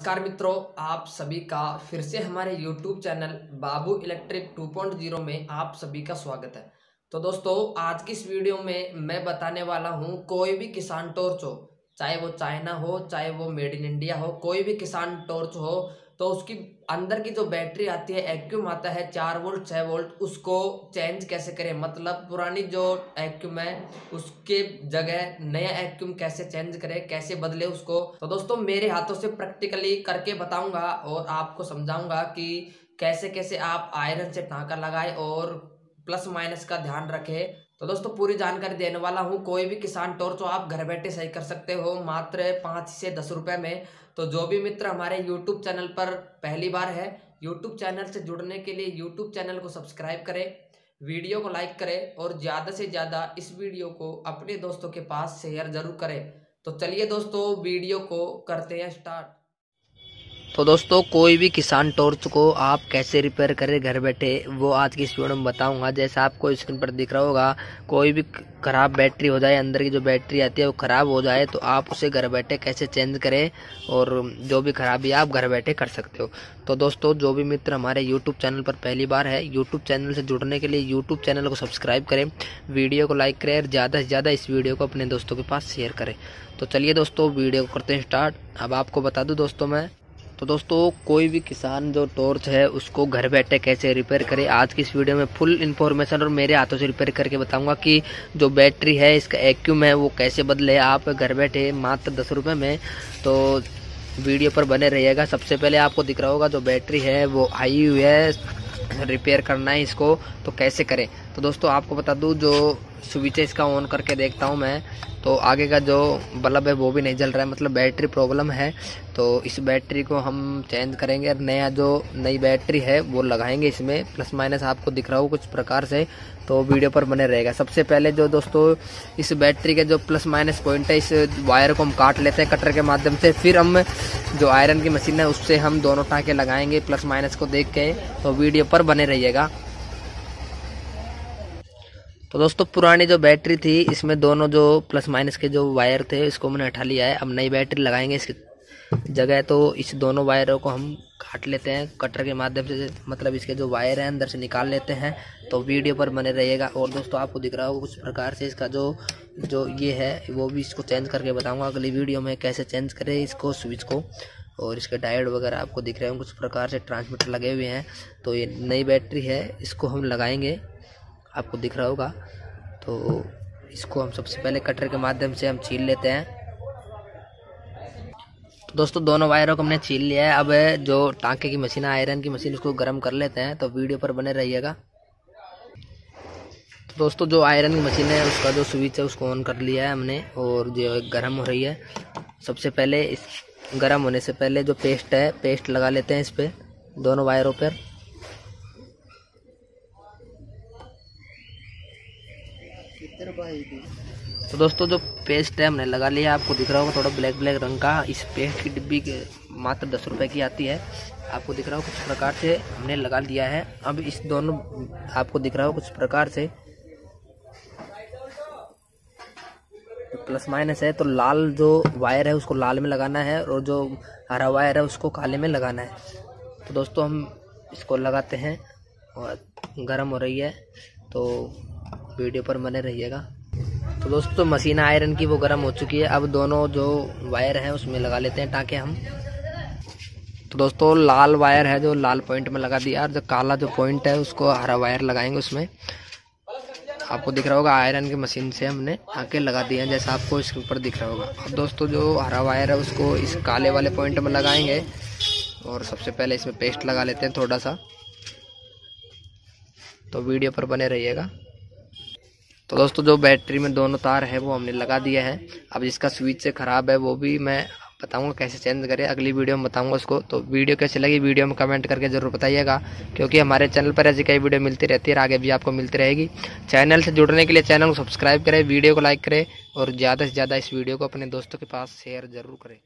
नमस्कार मित्रों, आप सभी का फिर से हमारे YouTube चैनल बाबू इलेक्ट्रिक 2.0 में आप सभी का स्वागत है। तो दोस्तों, आज की इस वीडियो में मैं बताने वाला हूँ, कोई भी किसान टॉर्च हो, चाहे वो चाइना हो, चाहे वो मेड इन इंडिया हो, कोई भी किसान टॉर्च हो तो उसकी अंदर की जो बैटरी आती है, एक्यूम आता है, चार वोल्ट छः वोल्ट, उसको चेंज कैसे करें? मतलब पुरानी जो एक्यूम है, उसके जगह नया एक्यूम कैसे चेंज करें, कैसे बदले उसको? तो दोस्तों, मेरे हाथों से प्रैक्टिकली करके बताऊँगा और आपको समझाऊँगा कि कैसे कैसे आप आयरन से टाँका लगाए और प्लस माइनस का ध्यान रखें। तो दोस्तों, पूरी जानकारी देने वाला हूँ। कोई भी किसान टोर्च आप घर बैठे सही कर सकते हो। मात्र पाँच से दस रुपए में तो जो भी मित्र हमारे यूट्यूब चैनल पर पहली बार है यूट्यूब चैनल से जुड़ने के लिए यूट्यूब चैनल को सब्सक्राइब करें, वीडियो को लाइक करें और ज़्यादा से ज़्यादा इस वीडियो को अपने दोस्तों के पास शेयर ज़रूर करें। तो चलिए दोस्तों, वीडियो को करते हैं स्टार्ट। तो दोस्तों, कोई भी किसान टॉर्च को आप कैसे रिपेयर करें घर बैठे, वो आज की इस वीडियो में बताऊँगा। जैसा आपको स्क्रीन पर दिख रहा होगा, कोई भी ख़राब बैटरी हो जाए, अंदर की जो बैटरी आती है वो ख़राब हो जाए तो आप उसे घर बैठे कैसे चेंज करें और जो भी खराबी आप घर बैठे कर सकते हो। तो दोस्तों, जो भी मित्र हमारे यूट्यूब चैनल पर पहली बार है यूट्यूब चैनल से जुड़ने के लिए यूट्यूब चैनल को सब्सक्राइब करें वीडियो को लाइक करें और ज़्यादा से ज़्यादा इस वीडियो को अपने दोस्तों के पास शेयर करें। तो चलिए दोस्तों वीडियो को करते हैं स्टार्ट अब आपको बता दूँ दोस्तों मैं तो दोस्तों, कोई भी किसान जो टॉर्च है, उसको घर बैठे कैसे रिपेयर करे, आज की इस वीडियो में फुल इन्फॉर्मेशन और मेरे हाथों से रिपेयर करके बताऊँगा कि जो बैटरी है, इसका एक्यूम है, वो कैसे बदले। आप घर बैठे मात्र दस रुपये में तो वीडियो पर बने रहिएगा। सबसे पहले आपको दिख रहा होगा, जो बैटरी है, वो आई हुई है रिपेयर करना है इसको तो कैसे करें? तो दोस्तों, आपको बता दूँ, जो स्विच है इसका ऑन करके देखता हूँ मैं। तो आगे का जो बल्ब है, वो भी नहीं जल रहा है। मतलब बैटरी प्रॉब्लम है। तो इस बैटरी को हम चेंज करेंगे और नया जो नई बैटरी है, वो लगाएँगे इसमें। प्लस माइनस आपको दिख रहा हो कुछ प्रकार से। तो वीडियो पर बने रहेगा। सबसे पहले जो दोस्तों, इस बैटरी के जो प्लस माइनस पॉइंट है, इस वायर को हम काट लेते हैं कटर के माध्यम से। फिर हम जो आयरन की मशीन है, उससे हम दोनों टाँके लगाएँगे। प्लस माइनस को देख के। तो वीडियो पर बने रहिएगा। तो दोस्तों, पुरानी जो बैटरी थी, इसमें दोनों जो प्लस माइनस के जो वायर थे, इसको मैंने हटा लिया है। अब नई बैटरी लगाएँगे इसकी जगह तो इस दोनों वायरों को हम काट लेते हैं कटर के माध्यम से मतलब इसके जो वायर हैं, अंदर से निकाल लेते हैं। तो वीडियो पर बने रहिएगा। और दोस्तों, आपको दिख रहा होगा कुछ प्रकार से इसका जो जो ये है, वो भी इसको चेंज करके बताऊँगा अगली वीडियो में कैसे चेंज करें इसको स्विच को। और इसके डायड वगैरह आपको दिख रहे हैं कुछ प्रकार से ट्रांसमीटर लगे हुए हैं। तो ये नई बैटरी है, इसको हम लगाएँगे। आपको दिख रहा होगा। तो इसको हम सबसे पहले कटर के माध्यम से हम छील लेते हैं। तो दोस्तों, दोनों वायरों को हमने छील लिया है। अब जो टांके की मशीन है आयरन की मशीन, उसको गर्म कर लेते हैं। तो वीडियो पर बने रहिएगा। तो दोस्तों, जो आयरन की मशीन है, उसका जो स्विच है, उसको ऑन कर लिया है हमने। और जो गर्म हो रही है, सबसे पहले इस गर्म होने से पहले जो पेस्ट है, पेस्ट लगा लेते हैं इस पर दोनों वायरों पर। तो दोस्तों, जो पेस्ट है, हमने लगा लिया। आपको दिख रहा होगा थोड़ा ब्लैक ब्लैक रंग का। इस पेस्ट की डिब्बी के मात्र दस रुपए की आती है। आपको दिख रहा हो कुछ प्रकार से हमने लगा लिया है। अब इस दोनों, आपको दिख रहा हो कुछ प्रकार से। तो प्लस माइनस है तो लाल जो वायर है, उसको लाल में लगाना है और जो हरा वायर है, उसको काले में लगाना है। तो दोस्तों, हम इसको लगाते हैं और गर्म हो रही है। तो वीडियो पर बने रहिएगा। तो दोस्तों, मशीन आयरन की वो गर्म हो चुकी है। अब दोनों जो वायर हैं, उसमें लगा लेते हैं ताकि हम। तो दोस्तों, लाल वायर है जो लाल पॉइंट में लगा दिया। और जो काला जो पॉइंट है, उसको हरा वायर लगाएँगे उसमें। आपको दिख रहा होगा आयरन की मशीन से हमने आके लगा दिया जैसा आपको इसके ऊपर दिख रहा होगा। अब दोस्तों, जो हरा वायर है, उसको इस काले वाले पॉइंट में लगाएँगे। और सबसे पहले इसमें पेस्ट लगा लेते हैं थोड़ा सा। तो वीडियो पर बने रहिएगा। तो दोस्तों, जो बैटरी में दोनों तार है, वो हमने लगा दिया है। अब जिसका स्विच से ख़राब है, वो भी मैं बताऊँगा कैसे चेंज करें। अगली वीडियो में बताऊँगा उसको। तो वीडियो कैसे लगी वीडियो में कमेंट करके ज़रूर बताइएगा। क्योंकि हमारे चैनल पर ऐसी कई वीडियो मिलती रहती है आगे भी आपको मिलती रहेगी। चैनल से जुड़ने के लिए चैनल को सब्सक्राइब करें वीडियो को लाइक करें और ज़्यादा से ज़्यादा इस वीडियो को अपने दोस्तों के पास शेयर ज़रूर करें।